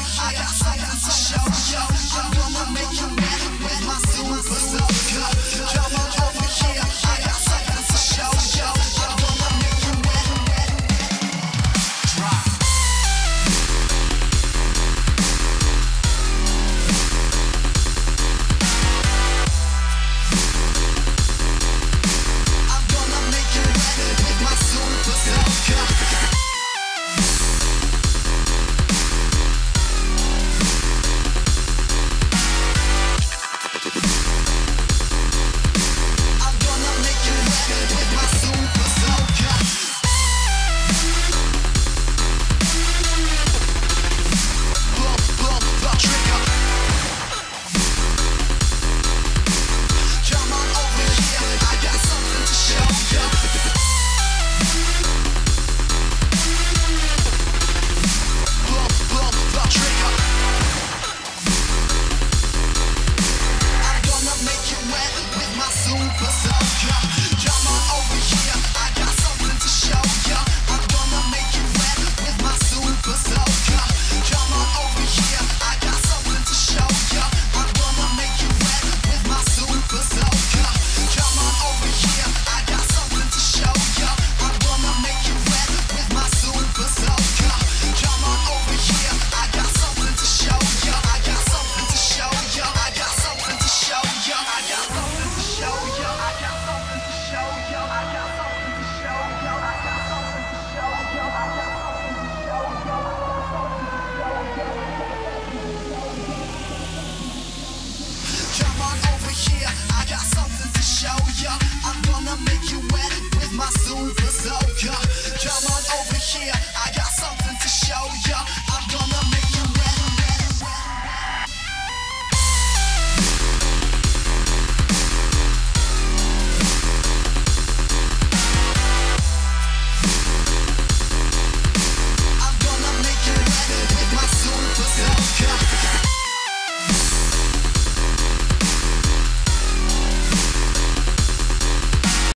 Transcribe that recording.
I got something to show. confessar.